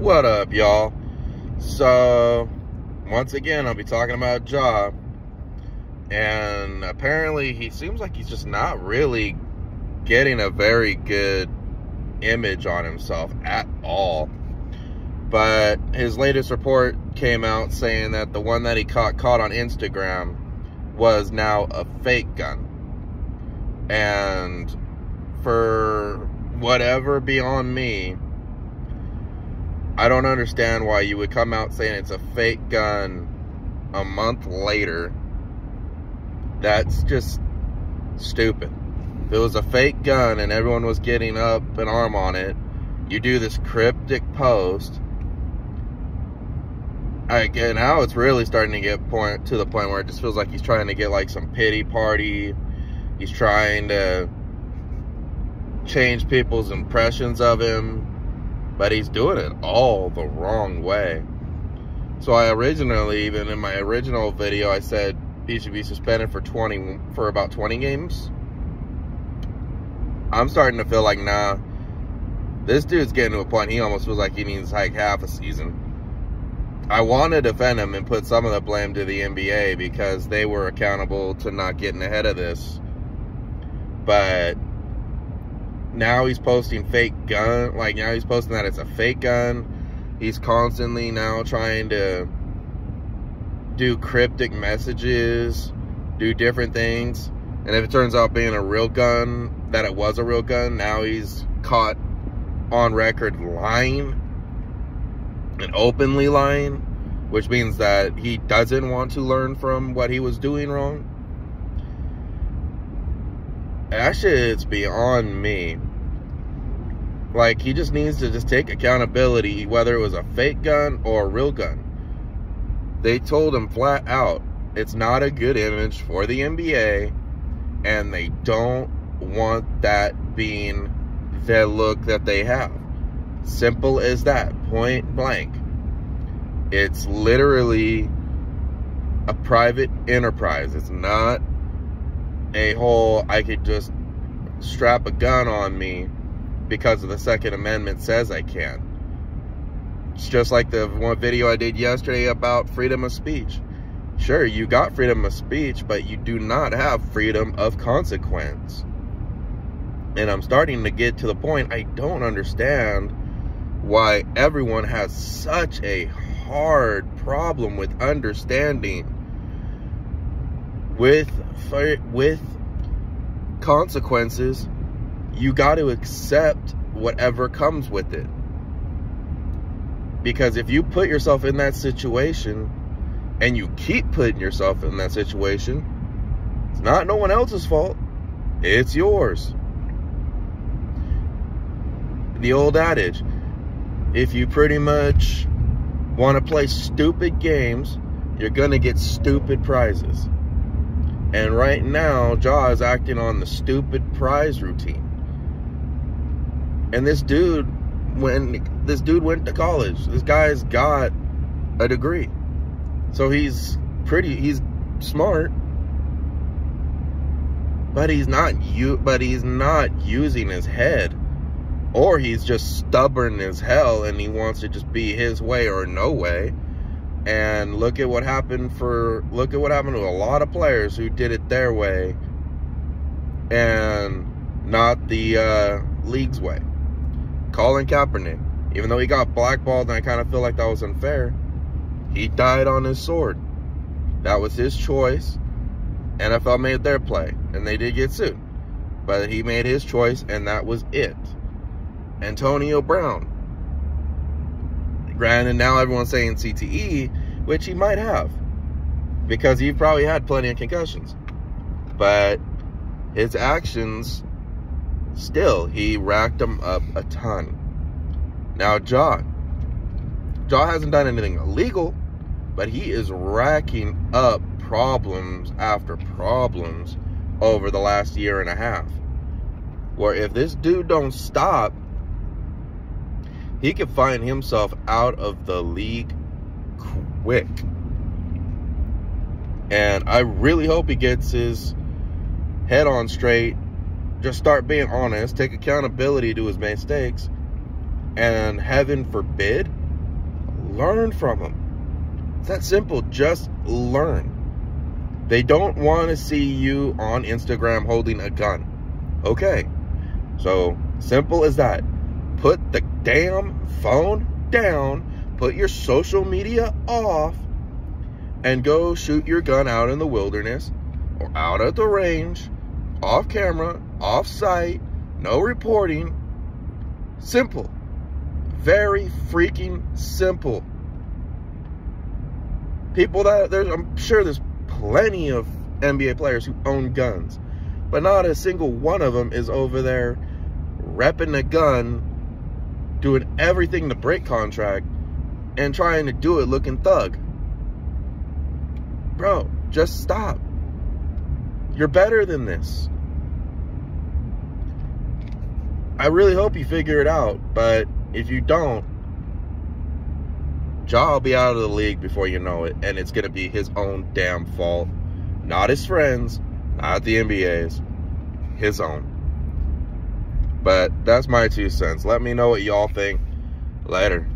What up, y'all? So, once again, I'll be talking about Ja. And apparently, he seems like he's just not really getting a very good image on himself at all. But his latest report came out saying that the one that he caught caught on Instagram was now a fake gun. And for whatever beyond me, I don't understand why you would come out saying it's a fake gun a month later. That's just stupid. If it was a fake gun and everyone was getting up an arm on it, you do this cryptic post. I now it's really starting to get point to the point where it just feels like he's trying to get like some pity party. He's trying to change people's impressions of him, but he's doing it all the wrong way. So I originally, even in my original video, I said he should be suspended for 20 for about 20 games. I'm starting to feel like nah, this dude's getting to a point he almost feels like he needs like half a season. I want to defend him and put some of the blame to the NBA because they were accountable to not getting ahead of this. But now he's posting fake gun, like now he's posting that it's a fake gun. He's constantly now trying to do cryptic messages, do different things. And if it turns out being a real gun, that it was a real gun, now he's caught on record lying and openly lying, which means that he doesn't want to learn from what he was doing wrong. That shit's beyond me. Like, he just needs to just take accountability, whether it was a fake gun or a real gun. They told him flat out, it's not a good image for the NBA, and they don't want that being the look that they have. Simple as that, point blank. It's literally a private enterprise. It's not a whole, I could just strap a gun on me because of the Second Amendment says I can. It's just like the one video I did yesterday about freedom of speech. Sure, you got freedom of speech, but you do not have freedom of consequence. And I'm starting to get to the point I don't understand why everyone has such a hard problem with understanding with with consequences you got to accept whatever comes with it. Because if you put yourself in that situation and you keep putting yourself in that situation it's not no one else's fault. It's yours. The old adage if you pretty much want to play stupid games, you're going to get stupid prizes. And right now, Ja is acting on the stupid prize routine. And this dude, when this dude went to college, this guy's got a degree. So he's pretty, he's smart. But he's not you but he's not using his head or he's just stubborn as hell and he wants to just be his way or no way. And look at what happened for look at what happened to a lot of players who did it their way and not the uh, league's way. Colin Kaepernick, even though he got blackballed and I kind of feel like that was unfair, he died on his sword. That was his choice. NFL made their play and they did get sued. But he made his choice and that was it. Antonio Brown. Granted, now everyone's saying CTE, which he might have because he probably had plenty of concussions. But his actions, still, he racked them up a ton. Now, Ja. Ja hasn't done anything illegal, but he is racking up problems after problems over the last year and a half. Where if this dude don't stop, he could find himself out of the league quick. And I really hope he gets his head on straight. Just start being honest, take accountability to his mistakes. And heaven forbid, learn from them. It's that simple. Just learn. They don't want to see you on Instagram holding a gun. Okay. So, simple as that. Put the damn phone down, put your social media off, and go shoot your gun out in the wilderness or out at the range, off camera, off site, no reporting. Simple. Very freaking simple. People that there's I'm sure there's plenty of NBA players who own guns, but not a single one of them is over there repping a gun, doing everything to break contract, and trying to do it looking thug. Bro, just stop. You're better than this. I really hope you figure it out, but if you don't, Ja will be out of the league before you know it, and it's going to be his own damn fault. Not his friends, not the NBA's, his own. But that's my two cents. Let me know what y'all think. Later.